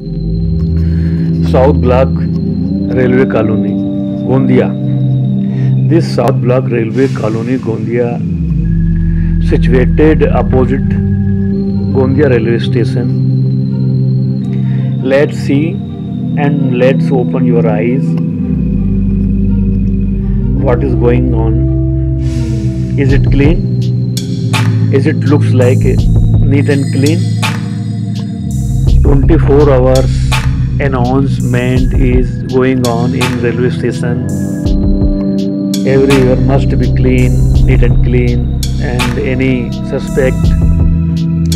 South block railway colony Gondia this south block railway colony Gondia situated opposite Gondia railway station let's see and let's open your eyes what is going on is it clean is it looks like neat and clean 24 hours announcement is going on in railway station. Everywhere must be clean neat and clean and any suspect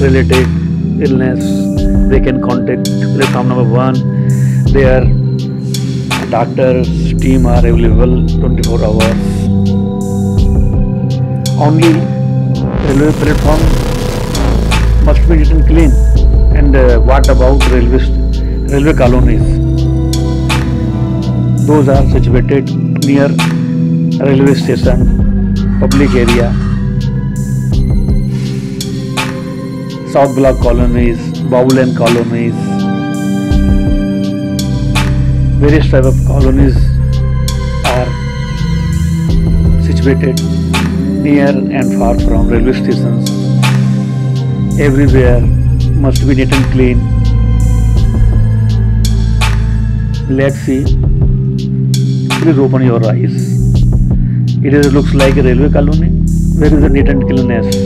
related illness they can contact platform number one. Their doctors team are available 24 hours. Only railway platform must be neat and clean and uh, what about railway railway colonies? Those are situated near railway station public area. South block colonies bowland colonies. Various type of colonies are situated near and far from railway stations. Everywhere must be neat and clean. Let's see. Please open your eyes. It is, looks like a railway colony. Where is the neat and cleanliness?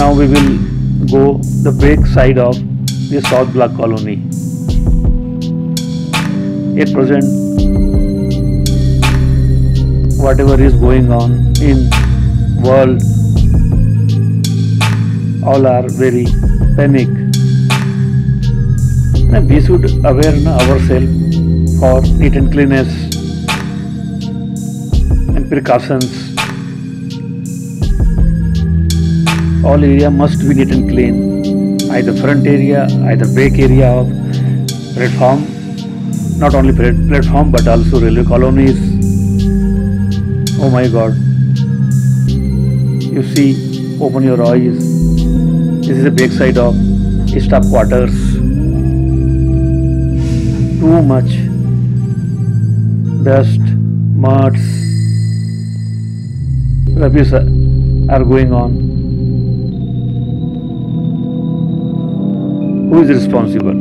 Now we will go the back side of the South Block colony. At present, whatever is going on in world all are very panic. And we should aware ourselves for neat and cleanness and precautions. All area must be neat and clean. Either front area either back area of platform not only platform but also railway colonies Oh my god. You see, open your eyes. This is the backside of staff quarters. Too much dust, muds, rubbish are going on. Who is responsible?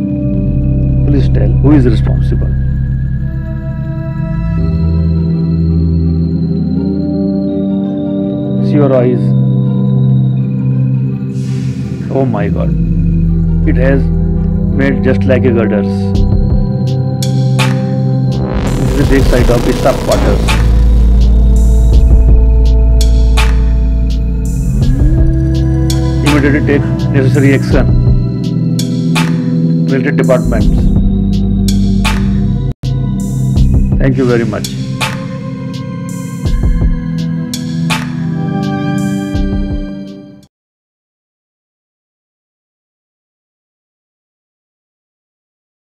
Please tell who is responsible. Your eyes. Oh my god. It has made just like a gutters. This is the big side of staff quarters. Immediately take necessary action. Related departments. Thank you very much.